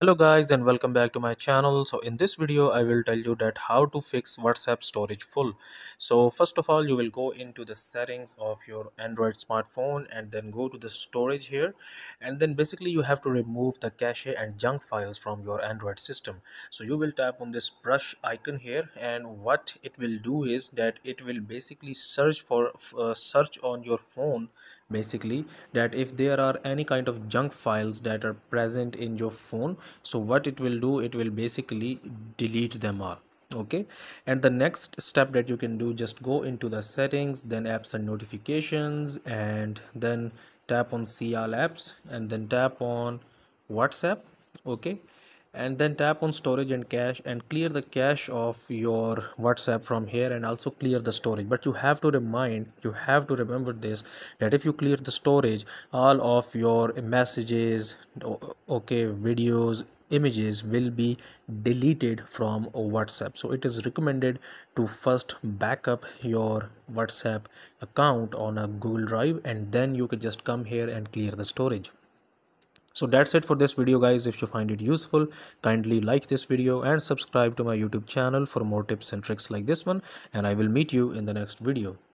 hello guys and welcome back to my channel. So in this video i will tell you that how to fix whatsapp storage full. So first of all you will go into the settings of your android smartphone and then go to the storage here. And then basically you have to remove the cache and junk files from your android system. So you will tap on this brush icon here and what it will do is that it will basically search for uh, search on your phone basically that if there are any kind of junk files that are present in your phone so what it will do it will basically delete them all okay? And the next step that you can do just go into the settings then apps and notifications and then tap on see all apps and then tap on whatsapp okay and then tap on storage and cache and clear the cache of your whatsapp from here and also clear the storage. But you have to remind you have to remember this that if you clear the storage all of your messages okay videos images will be deleted from whatsapp. So it is recommended to first backup your whatsapp account on a google drive and then you can just come here and clear the storage so that's it for this video guys. If you find it useful kindly like this video and subscribe to my youtube channel for more tips and tricks like this one. And i will meet you in the next video